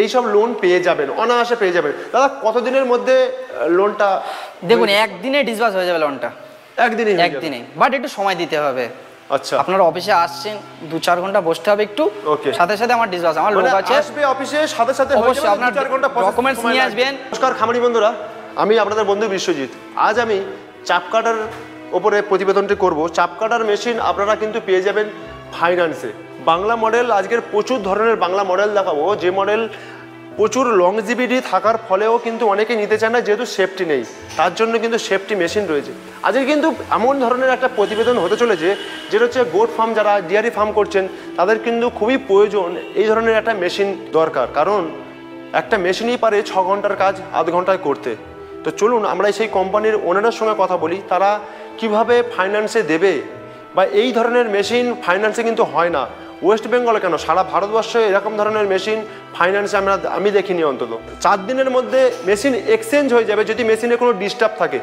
এইসব লোন পেয়ে যাবেন অনায়াসে পেয়ে যাবেন। দাদা কতদিনের মধ্যে লোনটা দেখুন একদিনে ডিসবাস হয়ে যাবে লোনটা একদিনে একদিনে। বাট একটু সময় দিতে হবে। আচ্ছা। আপনারা অফিসে আসছেন দু চার ঘণ্টা বসতে হবে একটু. সাথে সাথে আমার ডিসবাস আমার লোক মানে আছে। আসবে অফিসে সাথে সাথে অবশ্যই আপনার দু চার ঘণ্টা process নিয়ে আসবেন। নমস্কার খামারি বন্ধুরা আমি আপনাদের বন্ধু বিশ্বজিৎ। আজ আমি চাপ কাটার ওপরে প্রতিবেদনটি করব। চাপ কাটার মেশিন আপনারা কিন্তু পেয়ে যাবেন ফাইন্যান্সে বাংলা মডেল, আজকের প্রচুর ধরনের বাংলা মডেল দেখাবো। যে মডেল প্রচুর লংজিবিটি থাকার ফলেও কিন্তু অনেকে নিতে চায় না, যেহেতু সেফটি নেই। তার জন্য কিন্তু সেফটি মেশিন রয়েছে। আজকে কিন্তু এমন ধরনের একটা প্রতিবেদন হতে চলেছে, যেটা হচ্ছে গোট ফার্ম যারা ডিয়ারি ফার্ম করছেন, তাদের কিন্তু খুবই প্রয়োজন এই ধরনের একটা মেশিন দরকার। কারণ একটা মেশিনই পারে ছ ঘণ্টার কাজ, আধ ঘন্টায় করতে। তো চলুন, আমরা সেই কোম্পানির ওনারের সঙ্গে কথা বলি, তারা কীভাবে ফাইন্যান্সে দেবে? বা এই ধরনের মেশিন ফাইন্যান্সে কিন্তু হয় না। ওয়েস্ট বেঙ্গলে কেন? সারা ভারতবর্ষে এরকম ধরনের মেশিন ফাইন্যান্সে আমরা আমি দেখিনি অন্তত। চার দিনের মধ্যে মেশিন এক্সচেঞ্জ হয়ে যাবে যদি মেশিনে কোনো ডিস্টার্ব থাকে।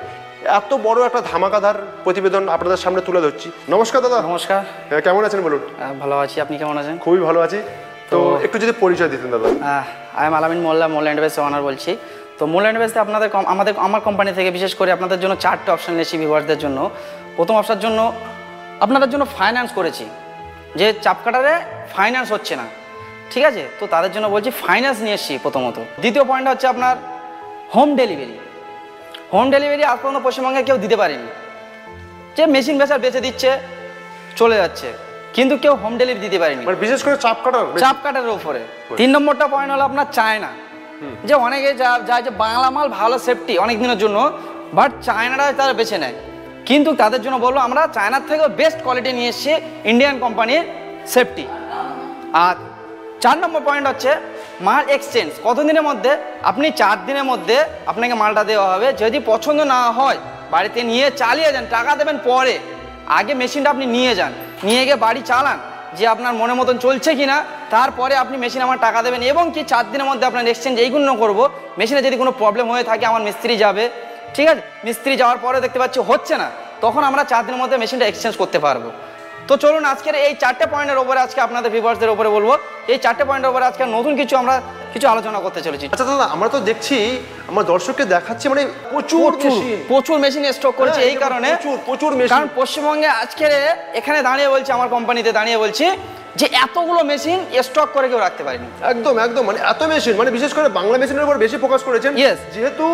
এত বড় একটা ধামাকাধার প্রতিবেদন আপনাদের সামনে তুলে ধরছি। নমস্কার দাদা। নমস্কার। হ্যাঁ, কেমন আছেন বলুন? ভালো আছি। আপনি কেমন আছেন? খুবই ভালো আছি। তো একটু যদি পরিচয় দিতেন দাদা। আই এম আলামিন মোল্লা মোল্লা অ্যান্ড ওনার বলছি। তো মোল্লা অ্যান্ড আপনাদের আমাদের আমার কোম্পানি থেকে বিশেষ করে আপনাদের জন্য চারটে অপশন নিয়েছি ভিউয়ারদের জন্য। প্রথম অপশার জন্য আপনাদের জন্য ফাইন্যান্স করেছি। যে চাপ কাটারে ফাইন্যান্স হচ্ছে না। ঠিক আছে? তো তাদের জন্য বলছি ফাইন্যান্স নিয়ে এসছি প্রথমত। দ্বিতীয় পয়েন্ট হচ্ছে আপনার হোম ডেলিভারি হোম ডেলিভারি আজ পর্যন্ত পশ্চিমবঙ্গে কেউ দিতে পারেনি। যে মেশিন বেচার বেচে দিচ্ছে চলে যাচ্ছে। কিন্তু কেউ হোম ডেলিভারি দিতে পারেনি। মানে বিশেষ করে চাপ কাটার চাপ কাটার উপরে। তিন নম্বরটা পয়েন্ট হলো আপনার চায়না। যে অনেকে যা- যায় যে বাংলা মাল ভালো সেফটি অনেক দিনের জন্য বাট চায়নারা তারা বেছে নেয়। কিন্তু তাদের জন্য বলব আমরা চায়নার থেকেও বেস্ট কোয়ালিটি নিয়ে এসেছি ইন্ডিয়ান কোম্পানির সেফটি আর চার নম্বর পয়েন্ট হচ্ছে মাল এক্সচেঞ্জ কতদিনের মধ্যে? আপনি চার দিনের মধ্যে আপনাকে মালটা দেওয়া হবে। যদি পছন্দ না হয়, বাড়িতে নিয়ে চালিয়ে যান, টাকা দেবেন পরে। আগে মেশিনটা আপনি নিয়ে যান। নিয়ে গিয়ে বাড়ি চালান, যে আপনার মনের মতন চলছে কি না তারপরে আপনি মেশিন আমার টাকা দেবেন এবং কি চার দিনের মধ্যে আপনার এক্সচেঞ্জ এইগুলো করব। মেশিনে যদি কোনো প্রবলেম হয়ে থাকে, আমার মিস্ত্রি যাবে। ঠিক আছে? মিস্ত্রি যাওয়ার পরে দেখতে পাচ্ছি হচ্ছে না। তখন আমরা চার দিনের মধ্যে মেশিনটা এক্সচেঞ্জ করতে পারব। তো চলুন, আজকের এই চারটে পয়েন্টের ওপরে আজকে আপনাদের ভিভার্সদের উপরে বলব। এই চারটে পয়েন্টের উপরে আজকে নতুন কিছু আমরা কিছু আলোচনা করতে চলেছি। আচ্ছা দাদা আমরা তো দেখছি আমার দর্শককে দেখাচ্ছি মানে প্রচুর প্রচুর মেশিন স্টক করছে হ্যাঁ, এই কারণে প্রচুর। কারণ পশ্চিমবঙ্গে আজকের এখানে দাঁড়িয়ে বলছি আমার কোম্পানিতে দাঁড়িয়ে বলছি যে এতগুলো মেশিন স্টক করে কেউ রাখতে পারেনি। একদম একদম মানে এত মেশিন মানে বিশেষ করে বাংলা মেশিনের উপর বেশি ফোকাস করেছেন. যেহেতু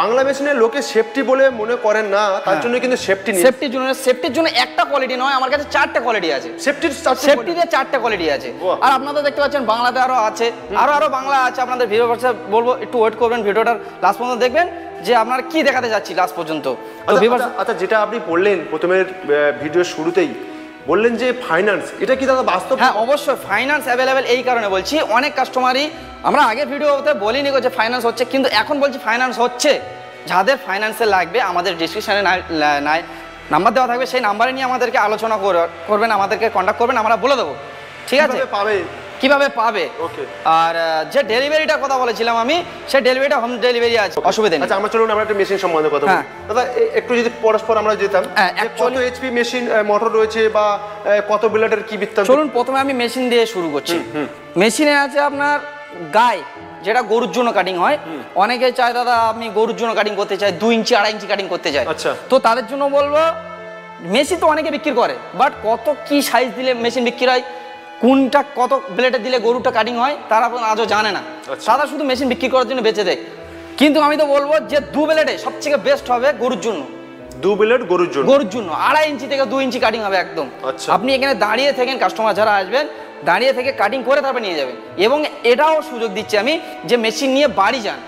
বাংলা মেশিনের লোকে সেফটি বলে মনে করেন না তার হ্যাঁ। জন্য কিন্তু সেফটি নেই। সেফটির জন্য সেফটির জন্য একটা কোয়ালিটি নয় আমার কাছে চারটে কোয়ালিটি আছে। সেফটির সেফটিতে চারটে কোয়ালিটি আছে। আর আপনারা দেখতে পাচ্ছেন বাংলাতে আরও আছে আরও আরও বাংলা আছে আপনাদের ভিডিও বলব একটু ওয়েট করবেন ভিডিওটার লাস্ট পর্যন্ত দেখবেন যে আপনার কি দেখাতে যাচ্ছি লাস্ট পর্যন্ত। আচ্ছা, আচ্ছা, আচ্ছা যেটা আপনি বললেন প্রথমের ভিডিও শুরুতেই বললেন যে ফাইন্যান্স এটা কি দাদা বাস্তব? হ্যাঁ অবশ্যই ফাইন্যান্স অ্যাভেলেবেল এই কারণে বলছি অনেক কাস্টমারই আমরা আগে ভিডিওতে বলিনি যে ফাইন্যান্স হচ্ছে কিন্তু এখন বলছি ফাইন্যান্স হচ্ছে। যাদের ফাইন্যান্সে লাগবে আমাদের ডিসক্রিপশানে নাই নাম্বার দেওয়া থাকবে সেই নাম্বারে নিয়ে আমাদেরকে আলোচনা কর- করবেন আমাদেরকে কন্ট্যাক্ট করবেন আমরা বলে দেবো। ঠিক আছে? পাবে? কীভাবে পাবে? আর যে ডেলিভারিটার কথা বলেছিলাম আমি সেই ডেলিভারিটা হোম ডেলিভারি আছে। অসুবিধা নেই। আচ্ছা আমরা চলুন আমরা একটা মেশিন সম্বন্ধে কথা বলি। হ্যাঁ। দাদা একটু যদি পরস্পর আমরা যেতাম হ্যাঁ, কত এইচপি মেশিন মোটর রয়েছে বা কত বিলেটের কি বৃত্তান্ত? চলুন প্রথমে আমি মেশিন দিয়ে শুরু করছি। মেশিনে আছে আপনার গায়ে যেটা গরুর জন্য কাটিং হয়। অনেকে চায় দাদা আমি গরুর জন্য কাটিং করতে চাই দুই ইঞ্চি আড়াই ইঞ্চি কাটিং করতে চাই আচ্ছা। তো তাদের জন্য বলব মেশিন তো অনেকে বিক্রি করে বাট কত কি সাইজ দিলে মেশিন বিক্রি হয়? কোনটা কত ব্লেডে দিলে গরুটা কাটিং হয় তারা আজও জানে না। আচ্ছা। তারা শুধু মেশিন বিক্রি করার জন্য বেঁচে দেয়। কিন্তু আমি তো বলব যে দু ব্লেডে সবথেকে বেস্ট হবে গরুর জন্য। দু বিলেট গরুর জন্য? গরুর জন্য। আড়াই ইঞ্চি থেকে দুই ইঞ্চি কাটিং হবে একদম। আচ্ছা। আপনি এখানে দাঁড়িয়ে থাকেন কাস্টমার যারা আসবেন দাঁড়িয়ে থেকে কাটিং করে তারপরে নিয়ে যাবেন। এবং এটাও সুযোগ দিচ্ছি আমি যে মেশিন নিয়ে বাড়ি যান।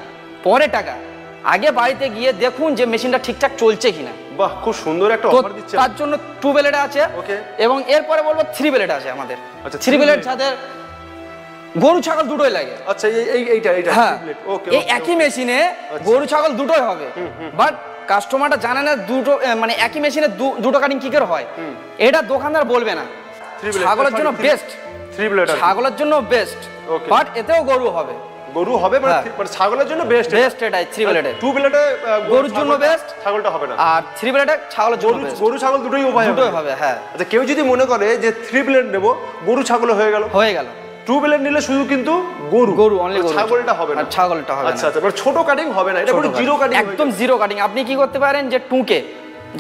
পরে টাকা। আগে বাড়িতে গিয়ে দেখুন যে মেশিনটা ঠিকঠাক চলছে কিনা। বাহ খুব সুন্দর একটা অফার দিচ্ছে তার জন্য টু বেলেট আছে। Okay. এবং এরপরে বলব থ্রি বেলেট আছে আমাদের। আচ্ছা, থ্রি বেলেট যাদের গরু ছাগল দুটোই লাগে। আচ্ছা এই এই এইটা এইটা হ্যাঁ। ওকে এই একই মেশিনে গরু ছাগল দুটোই হবে। বাট কাস্টমারটা জানে না দুটো মানে একই মেশিনে দুটো কাটিং কি করে হয়। এটা দোকানদার বলবে না। ছাগলের জন্য বেস্ট ছাগলের জন্য বেস্ট বাট এতেও গরু হবে। গরু হবে মানে ছাগলের জন্য বেস্ট বেস্ট এটাই থ্রি ব্লেডে টু বিলেটে গরুর জন্য best। ছাগলটা হবে না। আর থ্রি ব্লেডে ছাগলের জন্য গরু ছাগল দুটোই উপায় দুটোই হবে হ্যাঁ। আচ্ছা কেউ যদি মনে করে যে থ্রি ব্লেড নেব গরু ছাগল হয়ে গেল। হয়ে গেল। টু বেলের নিলে শুধু কিন্তু গরু। গরু, only গরু। ছাগলটা হবে না। ছাগলটা হবে আচ্ছা আচ্ছা ছোট কাটিং হবে না। এটা পুরো জিরো কাটিং একদম জিরো কাটিং আপনি কি করতে পারেন যে টুকে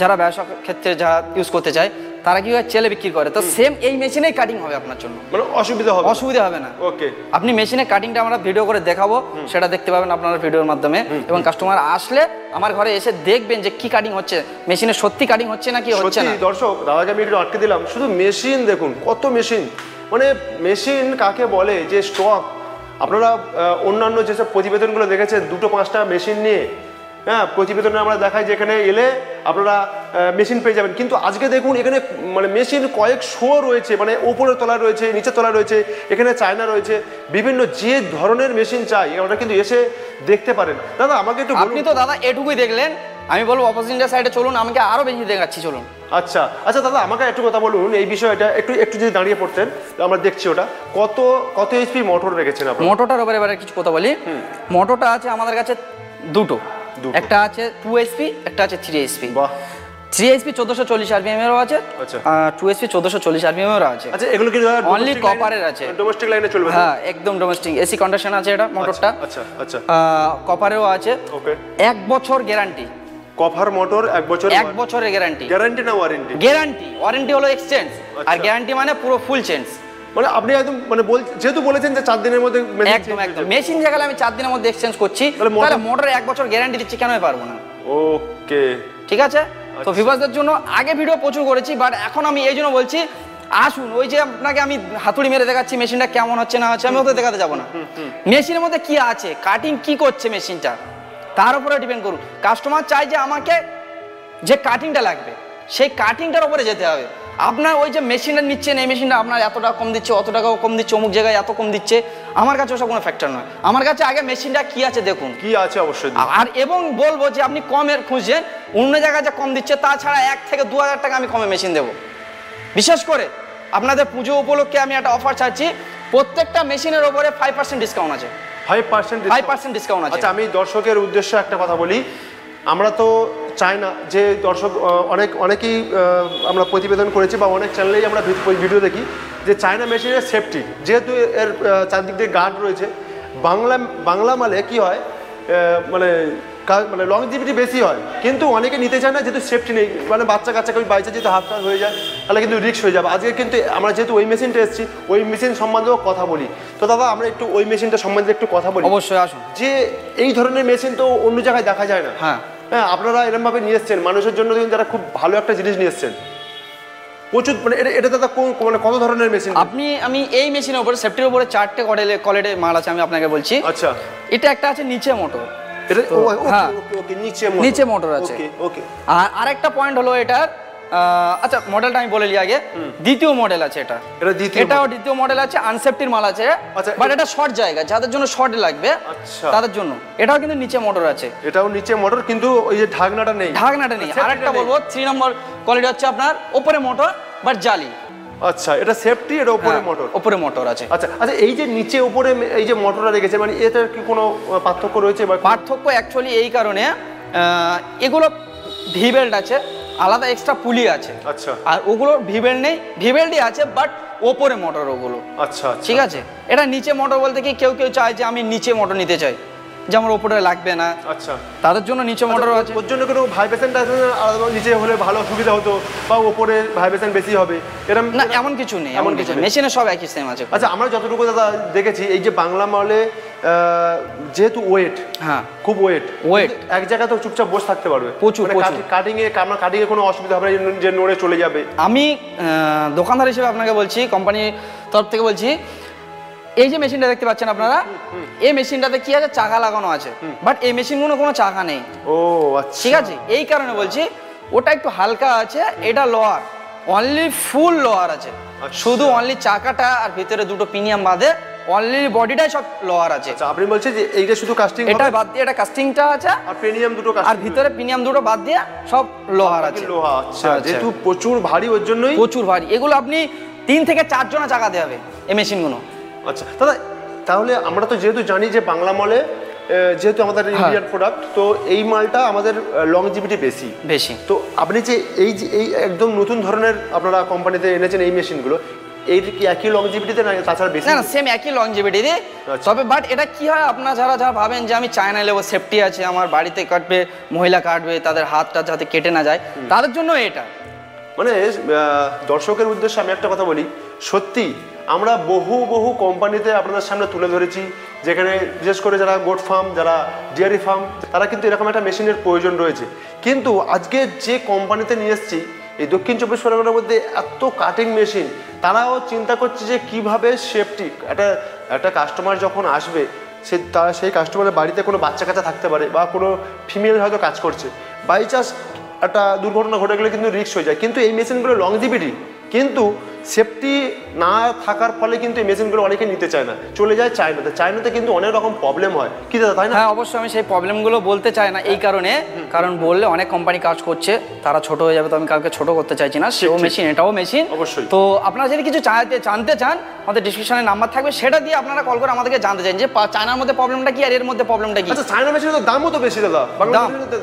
যারা ব্যবসা ক্ষেত্রে যারা ইউজ করতে চায় তারা কি হয় চেলে বিক্রি করে? তো সেম এই মেশিনেই কাটিং হবে আপনার জন্য। মানে অসুবিধা হবে অসুবিধা হবে না। ওকে আপনি মেশিনে কাটিংটা আমরা ভিডিও করে দেখাবো সেটা দেখতে পাবেন আপনারা ভিডিওর মাধ্যমে। এবং কাস্টমার আসলে আমার ঘরে এসে দেখবেন যে কি কাটিং হচ্ছে। মেশিনে সত্যি কাটিং হচ্ছে না কি হচ্ছে সত্যি না? দর্শক দাদাকে আমি একটু আটকে দিলাম। শুধু মেশিন দেখুন কত মেশিন মানে মেশিন কাকে বলে? যে স্টক আপনারা অন্যান্য যেসব প্রতিবেদনগুলো দেখেছেন দুটো পাঁচটা মেশিন নিয়ে। হ্যাঁ প্রতিবেদনে আমরা দেখাই যে এখানে এলে আপনারা মেশিন পেয়ে যাবেন। কিন্তু আজকে দেখুন এখানে মানে মেশিন কয়েক শো রয়েছে মানে উপরের তলা রয়েছে নিচের তলা রয়েছে এখানে চায়না রয়েছে। বিভিন্ন যে ধরনের মেশিন চাই আমরা কিন্তু এসে দেখতে পারেন। দাদা আমাকে একটু আপনি তো দাদা এটুকুই দেখলেন আমি বলব অপোজিট সাইডে চলুন আমাকে আরও বেশি দেখাচ্ছি চলুন। আচ্ছা আচ্ছা দাদা আমাকে একটু কথা বলুন এই বিষয়টা একটু একটু যদি দাঁড়িয়ে পড়তেন আমরা দেখছি ওটা। কত কত এইচপি মোটর রেখেছেন আপনারা? মোটরটার উপরে এবারে কিছু কথা বলি। মোটরটা আছে আমাদের কাছে দুটো। একটা আছে টু এসপি একটা আছে থ্রি এসপি বাহ। থ্রি এসপি চোদ্দশো চল্লিশ আরপিএম এরও আছে। আচ্ছা। টু এসপি চোদ্দশো চল্লিশ আরপিএম এরও আছে। আচ্ছা এগুলো কি Only copper-এর আছে। ডোমেস্টিক লাইনে চলবে হ্যাঁ একদম ডোমেস্টিক এসি কন্ডিশন আছে এটা মোটরটা আচ্ছা আচ্ছা। কপারেও আছে। ওকে এক বছর গ্যারান্টি কভার মোটর এক বছর এক বছরের গ্যারান্টি গ্যারান্টি না ওয়ারেন্টি গ্যারান্টি ওয়ারেন্টি হলো এক্সচেঞ্জ আর আচ্ছা। গ্যারান্টি মানে পুরো ফুল চেঞ্জ মানে আপনি একদম মানে বল যেহেতু বলেছেন যে চার দিনের মধ্যে একদম একদম। মেশিন জায়গায় আমি চার দিনের মধ্যে এক্সচেঞ্জ করছি তাহলে মোটর এক বছর গ্যারান্টি দিচ্ছি কেন পারব না? ওকে। ঠিক আছে? তো আচ্ছা। ভিভাসদের জন্য আগে ভিডিও প্রচুর করেছি বাট এখন আমি এই জন্য বলছি আসুন ওই যে আপনাকে আমি হাতুড়ি মেরে দেখাচ্ছি মেশিনটা কেমন হচ্ছে না হচ্ছে আমি ওদের দেখাতে যাব না। মেশিনের মধ্যে কি আছে? কাটিং কি করছে মেশিনটা তার উপরে ডিপেন্ড করুন। কাস্টমার চাই যে আমাকে যে কাটিংটা লাগবে সেই কাটিংটার উপরে যেতে হবে। আপনার ওই যে মেশিনটা নিচ্ছেন এই মেশিনটা আপনার এত টাকা কম দিচ্ছে অত টাকাও কম দিচ্ছে অমুক জায়গায় এত কম দিচ্ছে আমার কাছে ওসব কোনো ফ্যাক্টর নয়। আমার কাছে আগে মেশিনটা কি আছে দেখুন। কি আছে অবশ্যই আর এবং বলব যে আপনি কমের খুঁজছেন অন্য জায়গায় যে কম দিচ্ছে তাছাড়া এক থেকে দু হাজার টাকা আমি কমে মেশিন দেবো। বিশেষ করে আপনাদের পুজো উপলক্ষে আমি একটা অফার ছাড়ছি প্রত্যেকটা মেশিনের ওপরে ফাইভ পার্সেন্ট ডিসকাউন্ট আছে। Five percent five percent discount আছে। আচ্ছা আমি দর্শকের উদ্দেশ্যে একটা কথা বলি। আমরা তো চাই না যে দর্শক অনেক অনেকেই আমরা প্রতিবেদন করেছি বা অনেক চ্যানেলেই আমরা ভিডিও দেখি যে চায়না মেশিনের সেফটি যেহেতু এর চারদিক দিয়ে গার্ড রয়েছে বাংলা বাংলা মালে কি হয় মানে মানে লংজিভিটি বেশি হয় কিন্তু অনেকে নিতে চায় না যেহেতু সেফটি নেই মানে বাচ্চা কাচ্চাকে ওই বাইচে যেহেতু হাফ হয়ে যায় তাহলে কিন্তু রিস্ক হয়ে যাবে। আজকে কিন্তু আমরা যেহেতু ওই মেশিনটা এসেছি ওই মেশিন সম্বন্ধেও কথা বলি। তো দাদা আমরা একটু ওই মেশিনটা সম্বন্ধে একটু কথা বলি। অবশ্যই আসুন। যে এই ধরনের মেশিন তো অন্য জায়গায় দেখা যায় না। হ্যাঁ। হ্যাঁ আপনারা এরমভাবে নিয়ে এসছেন মানুষের জন্য দেখুন যারা খুব ভালো একটা জিনিস নিয়ে এসছেন প্রচুর মানে এটা এটা দাদা কোন মানে কত ধরনের মেশিন আপনি আমি এই মেশিনের উপরে সেফটির উপরে চারটে কডেলে কলেটে মাল আছে আমি আপনাকে বলছি আচ্ছা এটা একটা আছে নিচে মোটর এটা ওকে, হ্যাঁ। ওকে, নিচে মোটর আছে। ওকে ওকে আর আরেকটা পয়েন্ট হলো এটার আহ, আচ্ছা মডেলটা আমি বলে নিই আগে। দ্বিতীয় মডেল আছে এটা। এটা দ্বিতীয় এটাও দ্বিতীয় মডেল আছে আনসেফটির মাল আছে। আচ্ছা, বাট এটা শর্ট জায়গা যাদের জন্য শর্ট লাগবে আচ্ছা। তাদের জন্য। এটাও কিন্তু নিচে মোটর আছে। এটাও নিচে মোটর কিন্তু ওই যে ঢাকনাটা নেই। ঢাকনাটা নেই। আরেকটা বলব থ্রি নম্বর কোয়ালিটি হচ্ছে আপনার ওপরে মোটর বাট জালি আচ্ছা এটা সেফটি এটা উপরে মোটর ওপরে মোটর আছে। আচ্ছা আচ্ছা এই যে নিচে উপরে এই যে মোটরটা রেখেছে মানে এটার কি কোনো পার্থক্য রয়েছে বা পার্থক্য অ্যাকচুয়ালি এই কারণে এগুলো ভিবেল্ট আছে। আলাদা এক্সট্রা পুলি আছে। আচ্ছা। আর ওগুলো ভিভেল নেই ভিবেল্টই আছে বাট ওপরে মোটর ওগুলো। আচ্ছা আচ্ছা। ঠিক আছে? এটা নিচে মোটর বলতে কি কেউ কেউ চায় যে আমি নিচে মোটর নিতে চাই। যে আমার ওপরে লাগবে না। আচ্ছা। তাদের জন্য নিচে মোটর আছে। ওর জন্য কোনো ভাইব্রেশনটা আলাদা নিচে হলে ভালো সুবিধা হতো বা উপরে ভাইব্রেশন বেশি হবে? এরকম না এমন কিছু নেই এমন কিছু। মেশিনে সব একই সেম আছে। আচ্ছা আমরা যতটুকু দাদা দেখেছি এই যে বাংলা মলে যেহেতু ওয়েট হ্যাঁ। খুব ওয়েট Weight। এক জায়গায় তো চুপচাপ বসে থাকতে পারবে। প্রচুর, প্রচুর। কাটিং এ আমরা কাটিং এ কোনো অসুবিধা হবে না যে নড়ে চলে যাবে। আমি দোকানদার হিসেবে আপনাকে বলছি কোম্পানির তরফ থেকে বলছি এই যে মেশিনটা দেখতে পাচ্ছেন আপনারা এই মেশিনটাতে কি আছে? চাকা লাগানো আছে। বাট এই মেশিনগুলো কোনো চাকা নেই। ও আচ্ছা। ঠিক আছে? এই কারণে বলছি ওটা একটু হালকা আছে এটা লোয়ার অনলি ফুল লোয়ার আছে। আচ্ছা। শুধু অনলি চাকাটা আর ভিতরে দুটো পিনিয়াম বাদে অনলি বডিটাই সব লোয়ার আছে। আচ্ছা আপনি বলছেন যে এইটা শুধু কাস্টিং এটা বাদ দিয়ে এটা কাস্টিংটা আছে আর প্রিমিয়াম দুটো আর ভিতরে পিনিয়াম দুটো বাদ দিয়ে সব লোহার আছে। লোহা আচ্ছা আচ্ছা। যেহেতু প্রচুর ভারী ওর জন্যই? প্রচুর ভারী। এগুলো আপনি তিন থেকে চারজনা চাকা দেওয়া হবে এই মেশিনগুলো আচ্ছা দাদা তাহলে আমরা তো যেহেতু জানি যে বাংলা মলে যেহেতু আমাদের। ইন্ডিয়ান প্রোডাক্ট তো এই মালটা আমাদের লংজিভিটি বেশি। বেশি। তো আপনি যে এই যে এই একদম নতুন ধরনের আপনারা কোম্পানিতে এনেছেন এই মেশিনগুলো এই কি একই লংজিভিটিতে না তাছাড়া বেশি? না সেম একই আচ্ছা। তবে বাট এটা কি হয় আপনারা যারা যারা ভাবেন যে আমি চায়না সেফটি আছে আমার বাড়িতে কাটবে মহিলা কাটবে তাদের হাতটা যাতে কেটে না যায় তাদের জন্য এটা। মানে দর্শকের উদ্দেশ্যে আমি একটা কথা বলি সত্যি, আমরা বহু বহু কোম্পানিতে আপনাদের সামনে তুলে ধরেছি, যেখানে বিশেষ করে যারা গোট ফার্ম, যারা ডেয়ারি ফার্ম, তারা কিন্তু এরকম একটা মেশিনের প্রয়োজন রয়েছে। কিন্তু আজকে যে কোম্পানিতে নিয়ে এসেছি, এই দক্ষিণ চব্বিশ পরগনার মধ্যে এত কাটিং মেশিন তারাও চিন্তা করছে যে কীভাবে সেফটি একটা একটা কাস্টমার যখন আসবে, সে তার সেই কাস্টমারের বাড়িতে কোনো বাচ্চা কাচ্চা থাকতে পারে বা কোনো ফিমেল হয়তো কাজ করছে। বাই চান্স একটা দুর্ঘটনা ঘটে গেলে কিন্তু রিস্ক হয়ে যায়। কিন্তু এই মেশিনগুলো লংজিভিটি কিন্তু সেফটি না থাকার ফলে কিন্তু এই মেশিনগুলো অনেকে নিতে চায় না। চলে যায় চায়নাতে। চায়নাতে কিন্তু অনেক রকম প্রবলেম হয়। কি দাদা তাই না? হ্যাঁ অবশ্যই আমি সেই প্রবলেমগুলো বলতে চাই না এই কারণে। কারণ বললে অনেক কোম্পানি কাজ করছে। তারা ছোট হয়ে যাবে তো আমি কাউকে ছোট করতে চাইছি না। সেও মেশিন এটাও মেশিন অবশ্যই। তো আপনারা যদি কিছু চাইতে জানতে চান আমাদের ডিসক্রিপশনে নাম্বার থাকবে। সেটা দিয়ে আপনারা কল করে আমাদেরকে জানতে চান যে চায়নার মধ্যে প্রবলেমটা কি আর এর মধ্যে প্রবলেমটা কি? আচ্ছা চায়না মেশিনের তো দামও তো বেশি দাদা।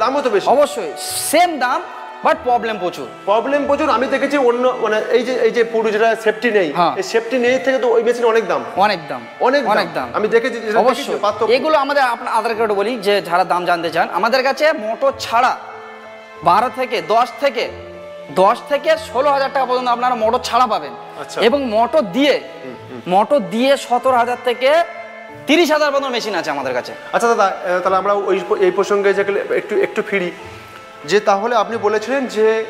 দামও তো বেশি। অবশ্যই। সেম দাম বাট প্রবলেম প্রচুর। প্রবলেম প্রচুর আমি দেখেছি অন্য মানে এই যে এই যে পুরো যেটা সেফটি নেই হ্যাঁ। এই সেফটি নেই থেকে তো ওই মেশিন অনেক দাম। অনেক দাম অনেক অনেক দাম। আমি দেখেছি অবশ্যই। এগুলো আমাদের আপনার আধার কার্ড বলি যে যারা দাম জানতে চান আমাদের কাছে মোটর ছাড়া বারো থেকে দশ থেকে দশ থেকে ষোলো হাজার টাকা পর্যন্ত আপনারা মোটর ছাড়া পাবেন। আচ্ছা। এবং মোটর দিয়ে মোটর দিয়ে সতেরো হাজার থেকে তিরিশ হাজার পর্যন্ত মেশিন আছে আমাদের কাছে। আচ্ছা দাদা তাহলে আমরা ওই এই প্রসঙ্গে একটু একটু ফিরি। যে তাহলে আপনি বলেছিলেন যে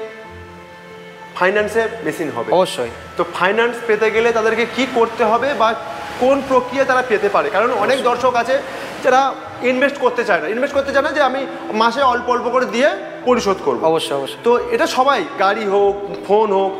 ফাইন্যান্সে মেশিন হবে। অবশ্যই। তো ফাইন্যান্স পেতে গেলে তাদেরকে কি করতে হবে বা কোন প্রক্রিয়া তারা পেতে পারে? কারণ অনেক দর্শক আছে যারা ইনভেস্ট করতে চায় না। ইনভেস্ট করতে চায় না যে আমি মাসে অল্প অল্প করে দিয়ে পরিশোধ করব। অবশ্যই অবশ্যই। তো এটা সবাই গাড়ি হোক ফোন হোক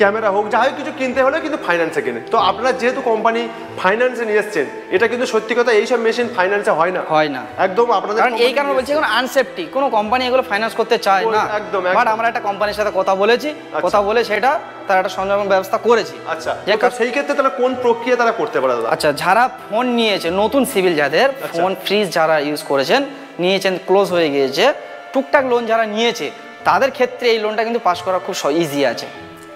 ক্যামেরা হোক যাই কিছু কিনতে হলে কিন্তু ফাইন্যান্সে কেনে। তো আপনারা যেহেতু কোম্পানি ফাইন্যান্সে নিয়ে এসছেন এটা কিন্তু সত্যি কথা এইসব মেশিন ফাইন্যান্সে হয় না। হয় না। একদম আপনাদের কারণ এই কারণে বলছি এখন আনসেফটি কোনো কোম্পানি এগুলো ফাইন্যান্স করতে চায় না। একদম, বাট আমরা একটা কোম্পানির সাথে কথা বলেছি। কথা বলে সেটা তারা একটা সংযম ব্যবস্থা করেছি। আচ্ছা সেই ক্ষেত্রে তাহলে কোন প্রক্রিয়া তারা করতে পারে আচ্ছা যারা ফোন নিয়েছে নতুন সিভিল যাদের আচ্ছা। ফোন ফ্রিজ যারা ইউজ করেছেন নিয়েছেন ক্লোজ হয়ে গিয়েছে টুকটাক লোন যারা নিয়েছে তাদের ক্ষেত্রে এই লোনটা কিন্তু পাস করা খুব ইজি আছে।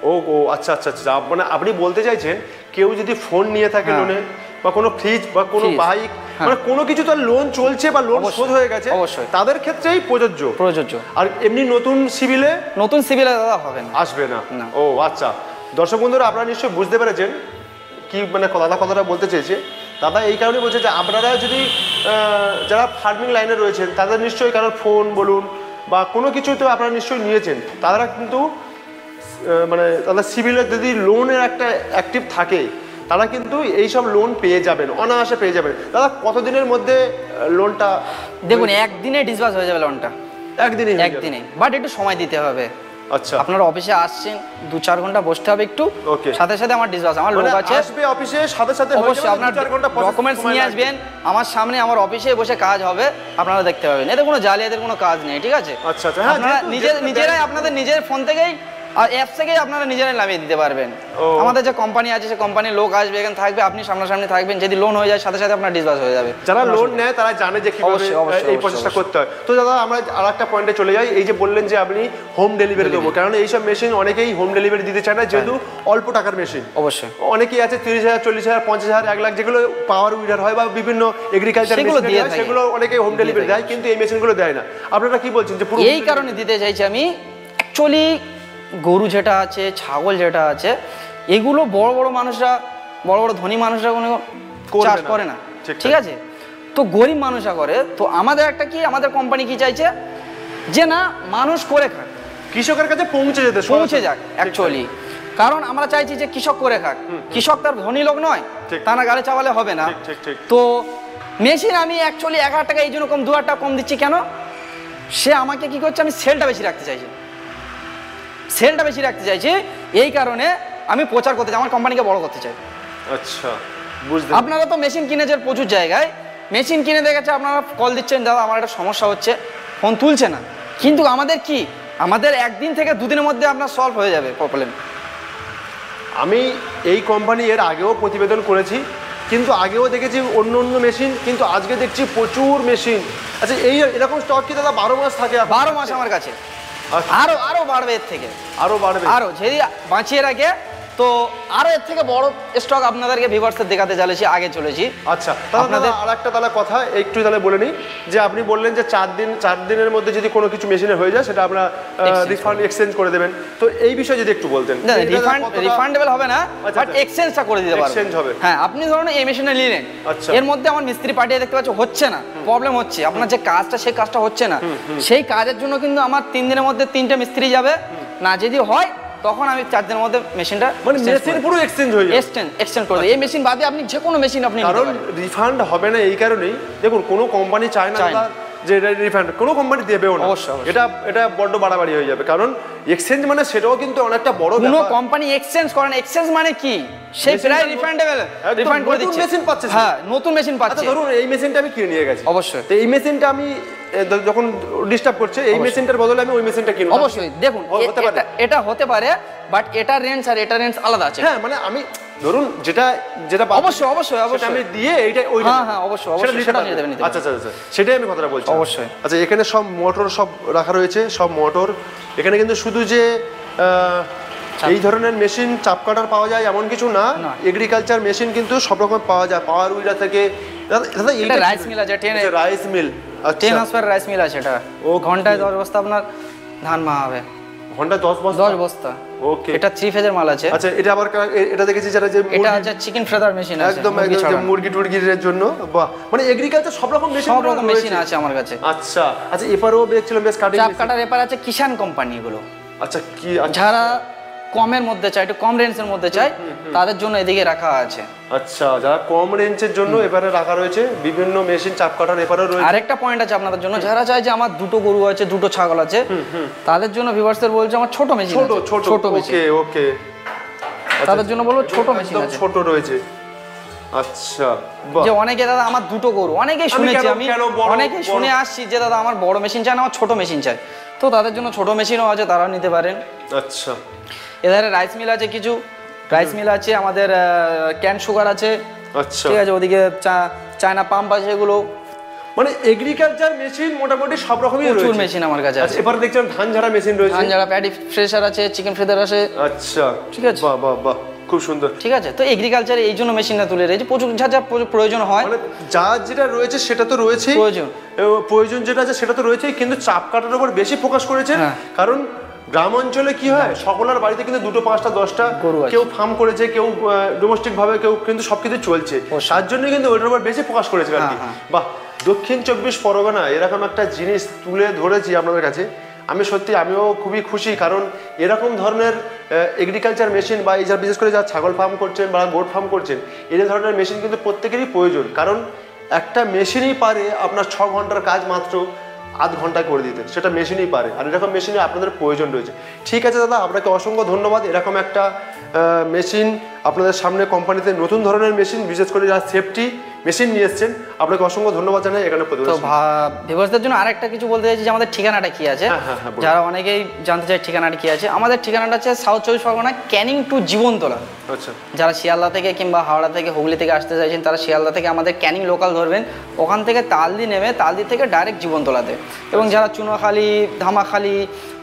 ও ও আচ্ছা আচ্ছা আচ্ছা মানে আপনি বলতে চাইছেন কেউ যদি ফোন নিয়ে থাকে হ্যাঁ। লোনে বা কোনো ফ্রিজ বা কোনো বাইক হ্যাঁ। মানে কোনো কিছু তার লোন চলছে বা লোন শোধ হয়ে গেছে অবশ্যই। তাদের ক্ষেত্রেই প্রযোজ্য প্রযোজ্য আর এমনি নতুন সিভিলে নতুন সিভিলে দাদা হবে না আসবে না। ও আচ্ছা দর্শক বন্ধুরা আপনারা নিশ্চয়ই বুঝতে পেরেছেন কি মানে দাদা কথাটা বলতে চেয়েছে দাদা এই কারণে বলছে যে আপনারা যদি যারা ফার্মিং লাইনে রয়েছেন তাদের নিশ্চয়ই কারোর ফোন বলুন বা কোনো কিছু তো আপনারা নিশ্চয়ই নিয়েছেন তারা কিন্তু মানে তাদের সিভিলের যদি লোনের একটা অ্যাক্টিভ থাকে তারা কিন্তু এইসব লোন পেয়ে যাবেন অনায়াসে পেয়ে যাবেন। দাদা কতদিনের মধ্যে লোনটা দেখুন একদিনে ডিসবাস হয়ে যাবে লোনটা একদিনে একদিনে। বাট একটু সময় দিতে হবে। আচ্ছা। আপনার অফিসে আসছেন দু চার ঘণ্টা বসতে হবে একটু. সাথে সাথে আমার ডিসবাস আমার লোক মানে আছে। আসবে অফিসে সাথে সাথে অবশ্যই আপনার ডকুমেন্টস নিয়ে আসবেন। আমার সামনে আমার অফিসে বসে কাজ হবে আপনারা দেখতে পাবেন। এতে কোনো জালিয়াতের কোনো কাজ নেই ঠিক আছে? আচ্ছা, আচ্ছা, হ্যাঁ, নিজের নিজেরাই আপনাদের নিজের ফোন থেকেই আর অ্যাপস থেকেই আপনারা নিজেরাই নামিয়ে দিতে পারবেন। আমাদের যে কোম্পানি আছে সে কোম্পানির লোক আসবে এখানে থাকবে আপনি সামনাসামনি থাকবেন যদি লোন হয়ে যায় সাথে সাথে আপনার ডিসবাস হয়ে যাবে। যারা লোন নেয় তারা জানে যে কীভাবে এই প্রসেসটা করতে হয়। তো দাদা আমরা আর একটা পয়েন্টে চলে যাই। এই যে বললেন যে আপনি হোম ডেলিভারি দেবো কারণ এইসব মেশিন অনেকেই হোম ডেলিভারি দিতে চায় না যেহেতু অল্প টাকার মেশিন অবশ্যই। অনেকেই আছে তিরিশ হাজার চল্লিশ হাজার পঞ্চাশ হাজার এক লাখ যেগুলো পাওয়ার উইডার হয় বা বিভিন্ন এগ্রিকালচার সেগুলো দিয়ে সেগুলো অনেকে হোম ডেলিভারি দেয় কিন্তু এই মেশিনগুলো দেয় না। আপনারা কি বলছেন যে এই কারণে দিতে চাইছি আমি অ্যাকচুয়ালি গরু যেটা আছে ছাগল যেটা আছে এগুলো বড় বড় মানুষরা বড় বড় ধনী মানুষরা কোনো চাষ করে না। ঠিক আছে? তো গরিব মানুষরা করে তো আমাদের একটা কি আমাদের কোম্পানি কি চাইছে? যে না মানুষ করে খাক। কৃষকের কাছে পৌঁছে যেতে পৌঁছে যাক অ্যাকচুয়ালি কারণ আমরা চাইছি যে কৃষক করে খাক। কৃষক তার ধনী লোক নয়। তা না গাড়ি চাওয়ালে হবে না। তো মেশিন আমি অ্যাকচুয়ালি এক হাজার টাকা এই জন্য কম দু হাজার টাকা কম দিচ্ছি কেন? সে আমাকে কি করছে? আমি সেলটা বেশি রাখতে চাইছি। সেলটা বেশি রাখতে চাইছি এই কারণে আমি প্রচার করতে চাই আমার কোম্পানিকে বড় করতে চাই। আচ্ছা বুঝতে আপনারা তো মেশিন কিনেছেন প্রচুর জায়গায়। মেশিন কিনে দেখেছে আপনারা কল দিচ্ছেন দাদা আমার একটা সমস্যা হচ্ছে ফোন তুলছে না। কিন্তু আমাদের কি? আমাদের একদিন থেকে দুদিনের মধ্যে আপনার সলভ হয়ে যাবে প্রবলেম আমি এই কোম্পানি এর আগেও প্রতিবেদন করেছি কিন্তু আগেও দেখেছি অন্য অন্য মেশিন কিন্তু আজকে দেখছি প্রচুর মেশিন। আচ্ছা এই এরকম স্টক কি দাদা বারো মাস থাকে? বারো মাস আমার কাছে। আরও আরও বাড়বে এর থেকে। আরও বাড়বে। আরও যদি বাঁচিয়ে রাখে তো আরও এর থেকে বড় স্টক আপনাদেরকে ভিভার্সের দেখাতে চলেছি আগে চলেছি আচ্ছা আপনাদের- আর একটা তাহলে কথা একটু তাহলে বলে নিই যে আপনি বললেন যে চার দিন চার দিনের মধ্যে যদি কোনো কিছু মেশিনে হয়ে যায় সেটা আমরা Exchange রিফান্ড এক্সচেঞ্জ করে দেবেন। তো এই বিষয়ে যদি একটু বলতেন। রিফান্ড রিফান্ডেবল হবে না আচ্ছা, বাট আচ্ছা। এক্সচেঞ্জটা করে দিতে পারব Exchange হবে। হ্যাঁ আপনি ধরুন এই মেশিনে নিলেন। আচ্ছা। এর মধ্যে আমার মিস্ত্রি পাঠিয়ে দেখতে পাচ্ছ হচ্ছে না প্রবলেম হচ্ছে। আপনার যে কাজটা সেই কাজটা হচ্ছে না। সেই কাজের জন্য কিন্তু আমার তিন দিনের মধ্যে তিনটে মিস্ত্রি যাবে। না যদি হয় তখন আমি চার দিনের মধ্যে মেশিনটা মানে মেশিন পুরো এক্সচেঞ্জ হয়ে যায় এক্সটেন্ড এক্সটেন্ড করে এই মেশিন বাদে আপনি যে কোনো মেশিন আপনি কারণ রিফান্ড হবে না এই কারণেই। দেখুন কোনো কোম্পানি চায় না যে এটা রিফান্ড কোনো কোম্পানি দেবেও না। এটা এটা বড্ড বাড়াবাড়ি হয়ে যাবে। কারণ এক্সচেঞ্জ মানে সেটাও কিন্তু অনেকটা বড় কোনো কোম্পানি এক্সচেঞ্জ করে না। এক্সচেঞ্জ মানে কি? সেই প্রায় রিফান্ডেবল রিফান্ড করে নতুন দিচ্ছে। machine পাচ্ছে হ্যাঁ নতুন মেশিন আচ্ছা পাচ্ছে। ধরুন এই মেশিনটা আমি কিনে নিয়ে গেছি। অবশ্যই। তো এই মেশিনটা আমি যখন ডিস্টার্ব করছে এই মেশিনটার বদলে আমি ওই মেশিনটা কিনবো অবশ্যই দেখুন হতে পারে। এটা- হতে পারে বাট এটা রেঞ্জ আর এটা রেঞ্জ আলাদা আছে হ্যাঁ মানে আমি ধরুন যেটা যেটা অবশ্যই, অবশ্যই, অবশ্যই। আমি দিয়ে এইটা ওই হ্যাঁ, হ্যাঁ, অবশ্যই, অবশ্যই, নিতে সেটা পারব। নিয়ে আচ্ছা আচ্ছা আচ্ছা সেটাই আমি কথাটা বলছি অবশ্যই। আচ্ছা এখানে সব মোটর সব রাখা রয়েছে সব মোটর এখানে কিন্তু শুধু যে এই ধরনের মেশিন চাপ কাটার পাওয়া যায় এমন কিছু না না। এগ্রিকালচার মেশিন কিন্তু সব রকম পাওয়া যায় পাওয়ার উইলার থেকে দাদা এটা রাইস মিল আছে ten rice mill ten house rice mill আছে এটা। Okay. ঘন্টায় দশ বস্তা আপনার ধান মা হবে। ঘণ্টা দশ বস্তা? দশ বস্তা। ওকে এটা থ্রি ফেজের মাল আছে। আচ্ছা এটা আবার এটা দেখেছি যারা যে এটা আছে চিকেন ফ্রেদার মেশিন আছে একদম একদম মুরগি টুরগির জন্য। বাহ। মানে এগ্রিকালচার সব রকম মেশিন সব রকম মেশিন আছে আমার কাছে। আচ্ছা। আচ্ছা এপারেও দেখছিলাম বেশ কাটিং চাপ কাটার এপার আছে কিষান কোম্পানি এগুলো আচ্ছা কি যারা কমের মধ্যে চাই একটু কম রেঞ্জের মধ্যে চাই তাদের জন্য এদিকে রাখা আছে। আচ্ছা যারা কম রেঞ্জের জন্য এবারে রাখা রয়েছে বিভিন্ন মেশিন চাপ কাটার এপারেও রয়েছে। আরেকটা পয়েন্ট আছে আপনাদের জন্য যারা চায় যে আমার দুটো গরু আছে দুটো ছাগল আছে তাদের জন্য ভিভার্সদের বলছে আমার ছোট মেশিন ছোট ছোট ছোট মেশিন ওকে ওকে। তাদের জন্য বলব ছোট মেশিন আছে। ছোট রয়েছে। আচ্ছা যে অনেকে দাদা আমার দুটো গরু অনেকেই শুনেছি আমি অনেকেই শুনে আসছি যে দাদা আমার বড় মেশিন চাই না আমার ছোট মেশিন চাই। তো তাদের জন্য ছোট মেশিনও আছে তারাও নিতে পারেন। আচ্ছা। এধারে রাইস মিল আছে কিছু। রাইস মিল আছে আমাদের ক্যান সুগার আছে। আচ্ছা। ঠিক আছে ওদিকে চা- চায়না পাম্প আছে এগুলো। মানে এগ্রিকালচার মেশিন মোটামুটি সব রকমই রয়েছে। প্রচুর মেশিন আমার কাছে আচ্ছা আছে। এবারে দেখছেন ধান ঝাড়া মেশিন রয়েছে। ধান যারা প্যাডি ফ্রেশার আছে চিকেন ফ্রেদার আছে। আচ্ছা। ঠিক আছে। বাহ বাহ বাহ খুব সুন্দর। ঠিক আছে তো এগ্রিকালচারে এই জন্য মেশিনটা তুলে রেখেছি। প্রচুর যা যা প্রয়োজন হয়। মানে যা যেটা রয়েছে সেটা তো রয়েছেই। প্রয়োজন। প্রয়োজন যেটা আছে সেটা তো রয়েছেই কিন্তু চাপ কাটার উপর বেশি ফোকাস করেছে হ্যাঁ। কারণ গ্রাম অঞ্চলে কি হয়? সকলের বাড়িতে কিন্তু দুটো পাঁচটা দশটা কেউ ফার্ম করেছে কেউ ডোমেস্টিক ভাবে কেউ কিন্তু সবকিছু চলছে। তার জন্য কিন্তু ওইটার উপর বেশি ফোকাস করেছে আর কি। হ্যাঁ, বাহ দক্ষিণ চব্বিশ পরগনা এরকম একটা জিনিস তুলে ধরেছি আপনাদের কাছে। আমি সত্যি আমিও খুবই খুশি কারণ এরকম ধরনের এগ্রিকালচার মেশিন বা এই যা বিশেষ করে যারা ছাগল ফার্ম করছেন বা গোট ফার্ম করছেন এই ধরনের মেশিন কিন্তু প্রত্যেকেরই প্রয়োজন। কারণ একটা মেশিনই পারে আপনার ছ ঘণ্টার কাজ মাত্র আধ ঘণ্টা করে দিতে সেটা মেশিনই পারে। আর এরকম মেশিনে আপনাদের প্রয়োজন রয়েছে। ঠিক আছে দাদা, আপনাকে অসংখ্য ধন্যবাদ। এরকম একটা মেশিন আপনাদের সামনে কোম্পানিতে নতুন ধরনের মেশিন বিশেষ করে যারা সেফটি মেশিন নিয়ে এসছেন। আপনাকে অসংখ্য ধন্যবাদ জানাই এখানে তো ভিভার্সদের জন্য আরেকটা কিছু বলতে চাইছি যে আমাদের ঠিকানাটা কি আছে? হ্যাঁ, হ্যাঁ, হ্যাঁ। যারা অনেকেই জানতে চায় ঠিকানাটা কি আছে। আমাদের ঠিকানাটা আছে সাউথ চব্বিশ পরগনা ক্যানিং টু জীবনতলা আচ্ছা। যারা শিয়ালদা থেকে কিংবা হাওড়া থেকে হুগলি থেকে আসতে চাইছেন তারা শিয়ালদা থেকে আমাদের ক্যানিং লোকাল ধরবেন। ওখান থেকে তালদি নেমে তালদি থেকে ডাইরেক্ট জীবনতলাতে এবং যারা চুনাখালি ধামাখালি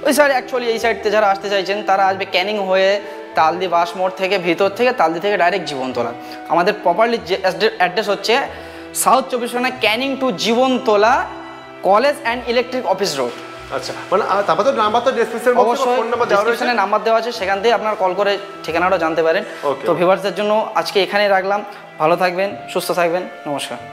ওই সাইড অ্যাকচুয়ালি এই সাইডতে যারা আসতে চাইছেন তারা আসবে ক্যানিং হয়ে তালদি বাস মোড় থেকে ভিতর থেকে তালদি থেকে ডাইরেক্ট জীবনতলা। আমাদের প্রপারলি যে অ্যাড্রেস হচ্ছে সাউথ চব্বিশ Parganas Canning to Jibantala college and electric office road আচ্ছা মানে তারপর তো নাম্বার তো ডিসক্রিপশন অবশ্যই ফোন নাম্বার দেওয়া রয়েছে। নাম্বার দেওয়া আছে সেখান থেকে আপনার কল করে ঠিকানাটাও জানতে পারেন. তো ভিউয়ার্সদের জন্য আজকে এখানেই রাখলাম। ভালো থাকবেন সুস্থ থাকবেন। নমস্কার।